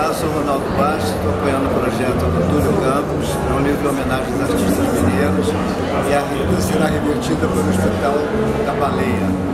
Olá, sou Ronaldo Bastos, estou apoiando o projeto do Túlio Campos, é um livro de homenagem aos artistas mineiros e é a será revertida pelo Hospital da Baleia.